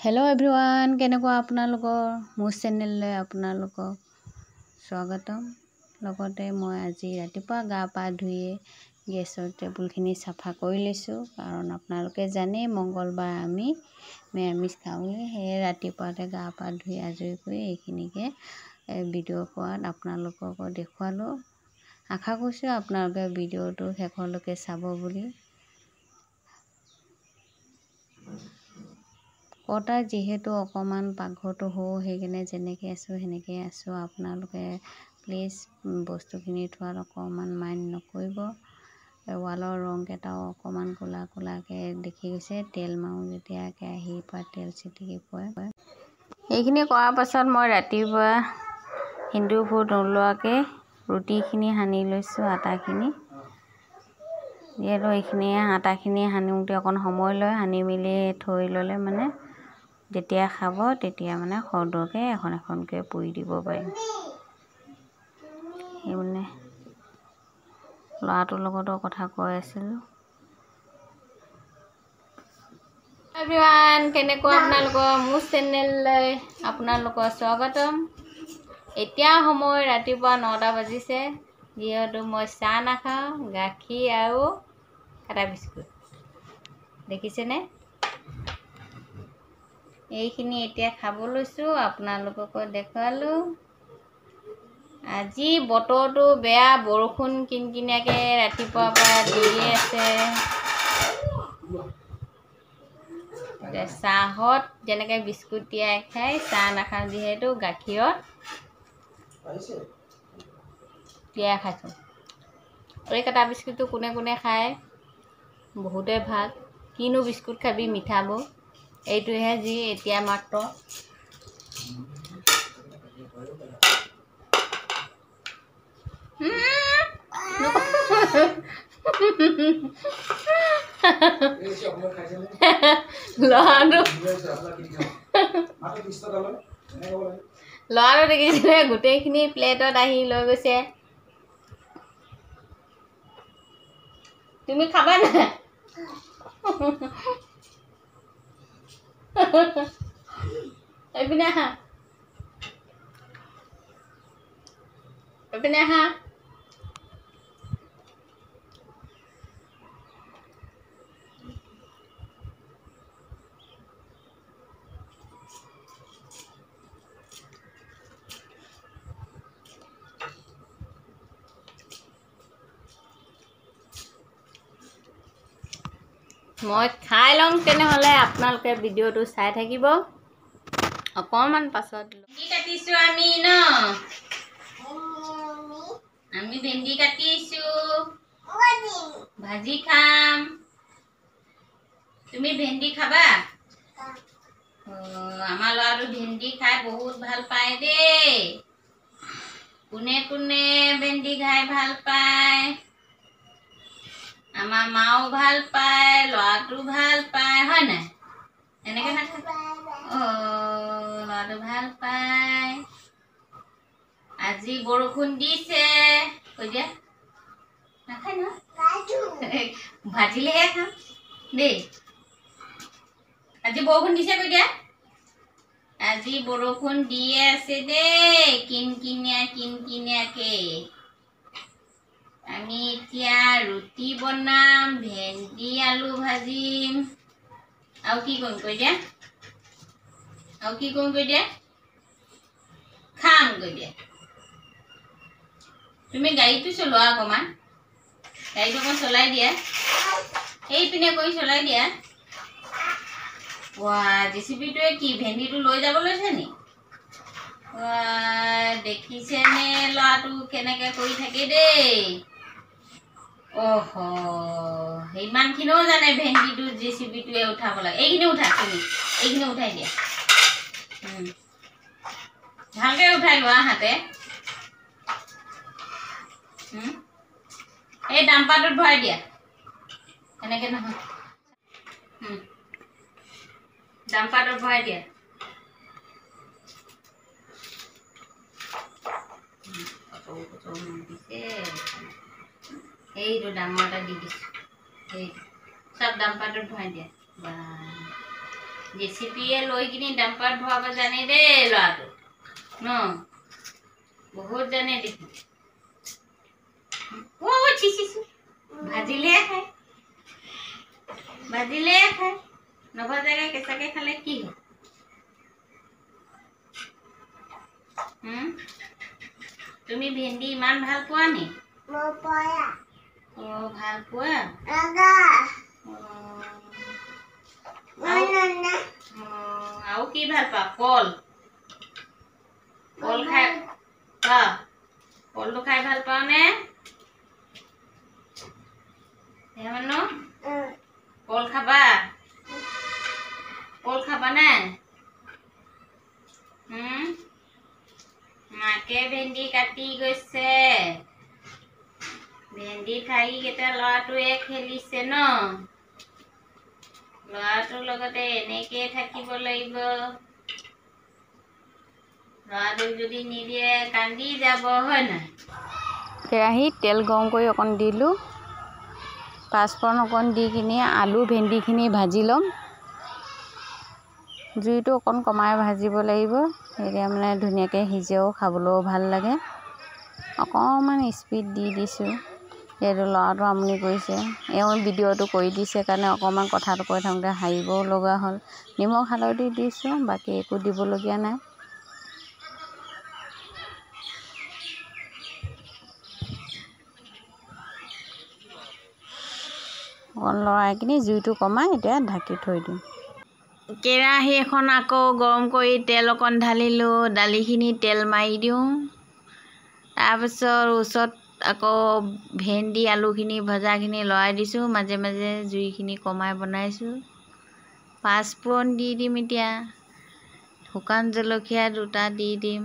Hello everyone কেনেকুৱা আপোনালোকৰ? মোৰ চেনেললৈ আপোনালোকক স্বাগতম। লগতে মই আজি ৰাতিপুৱা গা পা ধুইয়ে গেছৰ টেবুলখিনি চাফা কৰি লৈছোঁ। কাৰণ আপোনালোকে জানেই মংগলবাৰ আমি নিৰামিষ খাওঁ সেয়ে ৰাতিপুৱাতে গা পা ধুই আজৰি কৰি এইখিনিকে ভিডিঅ' কৰাত আপোনালোককো দেখুৱালোঁ। আশা কৰিছোঁ আপোনালোকে ভিডিঅ'টো শেষলৈকে চাব বুলি। কটা যিহেতু অকণমান পাকঘৰটো সৰু সেইকাৰণে যেনেকৈ আছোঁ সেনেকৈ আছোঁ। আপোনালোকে প্লিজ বস্তুখিনি থোৱাত অকণমান মাইণ্ড নকৰিব। ৱালৰ ৰংকেইটাও অকণমান ক'লা ক'লাকৈ দেখি গৈছে। তেল মাৰোঁ যেতিয়া কেৰাহীৰ পৰা তেল চিটিকি পৰে। এইখিনি কৰাৰ পাছত মই ৰাতিপুৱা সিন্দুৰ ফুট নোলোৱাকৈ ৰুটিখিনি সানি লৈছোঁ আটাখিনি। যিহেতু এইখিনি আটাখিনি সানোতে অকণ সময় লয় সানি মেলি থৈ ল'লে মানে যেতিয়া খাব তেতিয়া মানে সদকৈ এখন এখনকৈ পুৰি দিব পাৰিম। সেই মানে ল'ৰাটোৰ লগতো কথা কৈ আছিলোঁ। এভৰিৱান কেনেকুৱা আপোনালোকৰ? মোৰ চেনেললৈ আপোনালোকৰ স্বাগতম। এতিয়া সময় ৰাতিপুৱা নটা বাজিছে যিহেতু মই চাহ নাখাওঁ গাখীৰ আৰু কাটা বিস্কুট। দেখিছেনে? এইখিনি এতিয়া খাব লৈছোঁ আপোনালোককো দেখুৱালোঁ। আজি বতৰটো বেয়া বৰষুণ কিনকিনীয়াকৈ ৰাতিপুৱাৰ পৰা দিয়ে আছে। চাহত যেনেকৈ বিস্কুট তিয়াই খাই চাহ নাখাওঁ যিহেতু গাখীৰত তিয়াই খাইছোঁ। এই কাটা বিস্কুটটো কোনে কোনে খায়? বহুতে ভাল। কিনো বিস্কুট খাবি মিঠাবোৰ এইটোহে যি এতিয়া মাত্ৰ। ল'ৰাটো দেখিছিলে গোটেইখিনি প্লেটত আহি লৈ গৈছে। তুমি খাবা নাই এইপিনে আহা এইপিনে আহা মই খাই লওঁ তেনেহ'লে আপোনালোকে ভিডিঅ'টো চাই থাকিব। অকণমান পাছত ভেন্দি কাটিছোঁ আমি ন? আমি ভেন্দি কাটিছোঁ। ভাজি খাম। তুমি ভেন্দি খাবা? আমাৰ ল'ৰাটো ভেন্দি খাই বহুত ভাল পায় দেই। কোনে কোনে ভেন্দি খাই ভাল পায়? আমাৰ মাও ভাল পায় ল'ৰাটো ভাল পায় হয় নাই? এনেকে অঁ ল'ৰাটো ভাল পায়। আজি বৰষুণ দিছে। নাখায় ন? ভাজিলেহে খাম। দেই। আজি বৰষুণ দিছে কৈ দিয়া। আজি বৰষুণ দিয়ে আছে দেই। কিন কিনিয়া কিন কিনিয়াকে। আমি এতিয়া ৰুটি বনাম ভেন্দি আলু ভাজিম। আৰু কি কৰিম কৈ দিয়া? আৰু কি কৰিম কৈ দিয়া? খাম কৈ দিয়া। তুমি গাড়ীটো চলোৱা অকণমান। গাড়ীটো অকণ চলাই দিয়া। সেইপিনে কৰি চলাই দিয়া। ৱা জে চি বিটোৱে কি ভেন্দিটো লৈ যাব লৈছে নি? দেখিছেনে ল'ৰাটো কেনেকৈ কৰি থাকে দেই? অহ ইমানখিনিও জানে ভেন্দিটো জে চি বিটোৱে উঠাব লাগে। এইখিনি উঠা তুমি এইখিনি উঠাই দিয়া। ভালকৈ উঠাই লোৱা হাতে। এই ডাম্পাৰটোত ভৰাই দিয়া। এনেকৈ নহয়। ডাম্পাৰটোত ভৰাই দিয়া। এইটো ডাঙৰ এটা দি দিছোঁ। সেইটো চব ডাম্পাৰটোত ভৰাই দিয়া বা জেচিপিয়ে লৈ কিনি ডাম্পাৰত ভৰাব জানে দেই ল'ৰাটো ন বহুত জানে দেখোন অ' চি চি চি ভাজিলেহে খায় ভাজিলেহে খায় নভজাকে কেঁচাকে খালে কি হয়? হুম? তুমি ভেন্দি ইমান ভাল পোৱা নি? অ' ভাল পোৱা। আৰু কি ভাল পা কল কল খাই পা কলটো খাই ভাল পাওঁ নে মানুহ কল খাবা কল খাবানে হুম? মাকে ভেন্দি কাটি গৈছে কেইটা ল'ৰাটোৱে খেলিছে ন? ল'ৰাটোৰ লগতে এনেকেই থাকিব লাগিব। ল'ৰাটোক যদি নিদিয়ে কান্দি যাব হয় নাই? কেৰাহীত তেল গৰম কৰি অকণ দিলোঁ। পাঁচফোৰণ অকণ দি কিনি আলু ভেন্দিখিনি ভাজি ল'ম। জুইটো অকণ কমাই ভাজিব লাগিব। তেতিয়া মানে ধুনীয়াকৈ সিজেও খাবলৈও ভাল লাগে। অকণমান স্পীড দি দিছোঁ। যিহেতু ল'ৰাটো আমনি কৰিছে। এওঁ ভিডিঅ'টো কৰি দিছে কাৰণে অকণমান কথাটো কৈ থাকোঁতে হাঁহিবও লগা হ'ল। নিমখ হালধি দিছোঁ বাকী একো দিবলগীয়া নাই। অকণ লৰাই কিনি জুইটো কমাই এতিয়া ঢাকি থৈ দিম কেৰাহী এখন আকৌ গৰম কৰি তেল অকণ ঢালিলোঁ দালিখিনি তেল মাৰি দিওঁ। তাৰপিছত ওচৰত আকৌ ভেন্দি আলুখিনি ভজাখিনি লৰাই দিছোঁ মাজে মাজে জুইখিনি কমাই বনাইছোঁ। পাঁচফোৰণ দি দিম এতিয়া শুকান জলকীয়া দুটা দি দিম।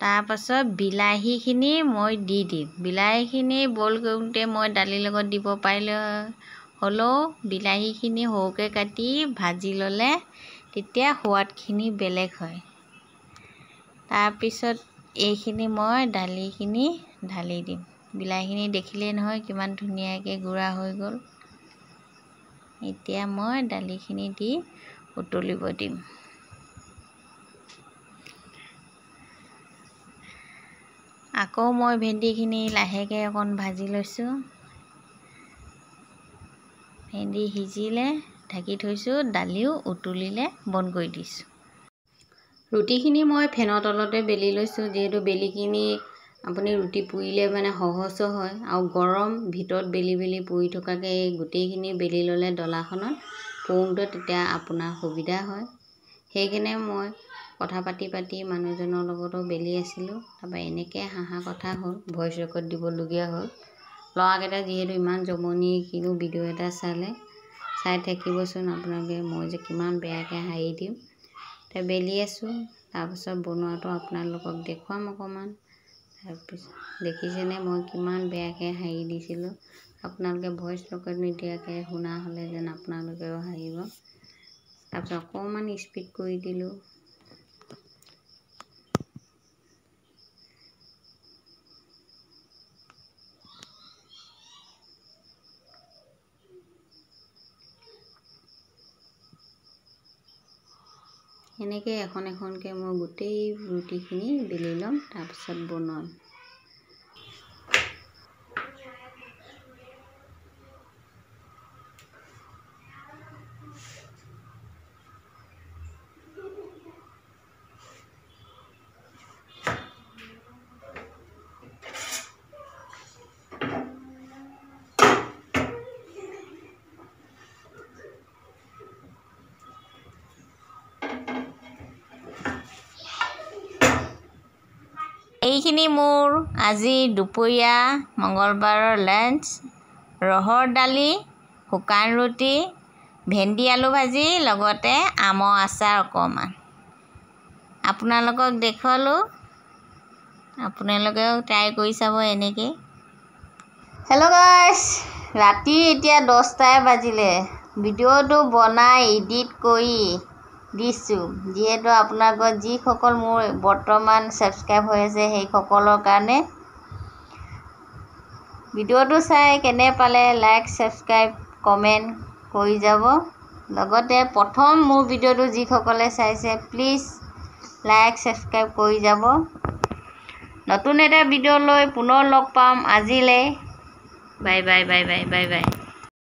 তাৰপাছত বিলাহীখিনি মই দি দিম। বিলাহীখিনি বইল কৰোঁতে মই দালিৰ লগত দিব পাৰিলে হ'লেও বিলাহীখিনি সৰুকৈ কাটি ভাজি ল'লে তেতিয়া সোৱাদখিনি বেলেগ হয়। তাৰপিছত এইখিনি মই দালিখিনি ঢালি দিম। বিলাহীখিনি দেখিলেই নহয় কিমান ধুনীয়াকৈ গুড়া হৈ গ'ল। এতিয়া মই দালিখিনি দি উতলিব দিম। আকৌ মই ভেন্দিখিনি লাহেকৈ অকণ ভাজি লৈছোঁ। ভেন্দি সিজিলে ঢাকি থৈছোঁ দালিও উতলিলে বন্ধ কৰি দিছোঁ। ৰুটিখিনি মই ফেনৰ তলতে বেলি লৈছোঁ যিহেতু বেলি কিনি আপুনি ৰুটি পুৰিলে মানে সহজো হয়। আৰু গৰম ভিতৰত বেলি বেলি পুৰি থকাকৈ এই গোটেইখিনি বেলি ল'লে ডলাখনত পুৰোঁতে তেতিয়া আপোনাৰ সুবিধা হয়। সেইকাৰণে মই কথা পাতি পাতি মানুহজনৰ লগতো বেলি আছিলোঁ। তাৰপৰা এনেকৈ হাঁহা কথা হ'ল ভইচ ৰেকৰ্ড দিবলগীয়া হ'ল। ল'ৰাকেইটা যিহেতু ইমান জমনি কিনো ভিডিঅ' এটা চালে। চাই থাকিবচোন আপোনালোকে মই যে কিমান বেয়াকৈ হাঁহি দিম। এতিয়া বেলি আছোঁ তাৰপিছত বনোৱাটো আপোনালোকক দেখুৱাম অকণমান। তাৰপিছত দেখিছেনে মই কিমান বেয়াকৈ হাঁহি দিছিলোঁ? আপোনালোকে ভইচ ৰেকৰ্ড নিদিয়াকৈ শুনা হ'লে যেন আপোনালোকেও হাঁহিব। তাৰপিছত অকণমান স্পীড কৰি দিলোঁ। সেনেকৈ এখন এখনকৈ মই গোটেই ৰুটিখিনি বেলি ল'ম তাৰপিছত বনাম। এইখিনি মোৰ আজি দুপৰীয়া মঙলবাৰৰ লাঞ্চ ৰহৰ দালি শুকান ৰুটি ভেন্দি আলু ভাজি লগতে আমৰ আচাৰ অকণমান। আপোনালোকক দেখুৱালোঁ। আপোনালোকেও ট্ৰাই কৰি চাব এনেকৈ হেল্ল' গাইছ ৰাতি এতিয়া দহটাই বাজিলে। ভিডিঅ'টো বনাই এডিট কৰি দিছোঁ। যিহেতু আপোনালোকৰ যিসকল মোৰ বৰ্তমান ছাবস্ক্ৰাইব হৈ আছে সেইসকলৰ কাৰণে ভিডিঅ'টো চাই কেনে পালে লাইক ছাবস্ক্ৰাইব কমেণ্ট কৰি যাব। লগতে প্ৰথম মোৰ ভিডিঅ'টো যিসকলে চাইছে প্লিজ লাইক ছাবস্ক্ৰাইব কৰি যাব। নতুন এটা ভিডিঅ' লৈ পুনৰ লগ পাম আজিলৈ। Bye bye bye bye bye bye.